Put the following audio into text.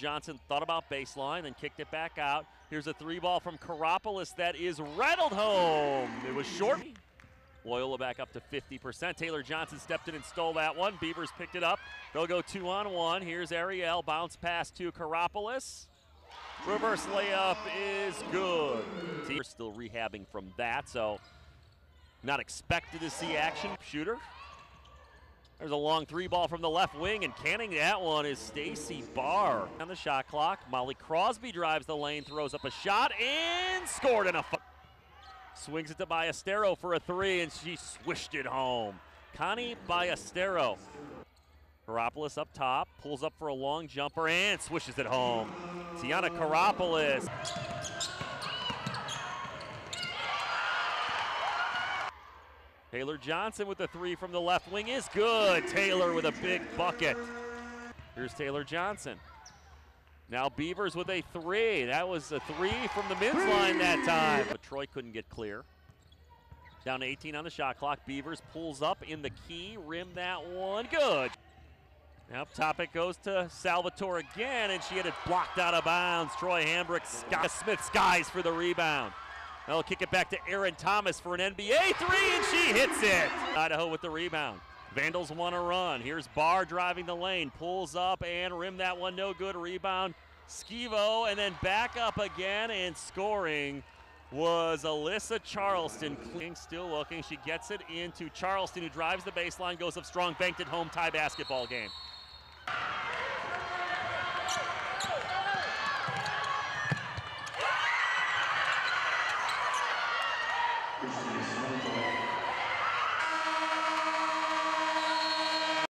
Johnson thought about baseline, then kicked it back out. Here's a three ball from Karopoulos that is rattled home. It was short. Loyola back up to 50%. Taylor Johnson stepped in and stole that one. Beavers picked it up. They'll go two on one. Here's Ariel. Bounce pass to Karopoulos. Reverse layup is good. Team still rehabbing from that, so not expected to see action. Shooter. There's a long three ball from the left wing, and canning that one is Stacey Barr. On the shot clock, Molly Crosby drives the lane, throws up a shot, and scored in a. Swings it to Ballestero for a three, and she swished it home. Connie Ballestero. Karopoulos up top, pulls up for a long jumper, and swishes it home. Tiana Karopoulos. Taylor Johnson with the three from the left wing is good. Taylor with a big bucket. Here's Taylor Johnson. Now Beavers with a three. That was a three from the men's line that time. But Troy couldn't get clear. Down to 18 on the shot clock. Beavers pulls up in the key. Rim that one. Good. Now top it goes to Salvatore again, and she had it blocked out of bounds. Troy Hambrick, Scott Smith skies for the rebound. They'll kick it back to Aaron Thomas for an NBA three, and she hits it. Idaho with the rebound. Vandals want to run. Here's Barr driving the lane, pulls up and rim that one, no good. Rebound, Skevo, and then back up again and scoring was Alyssa Charlston. Still looking, she gets it into Charlston, who drives the baseline, goes up strong, banked it home, tie basketball game. Christian.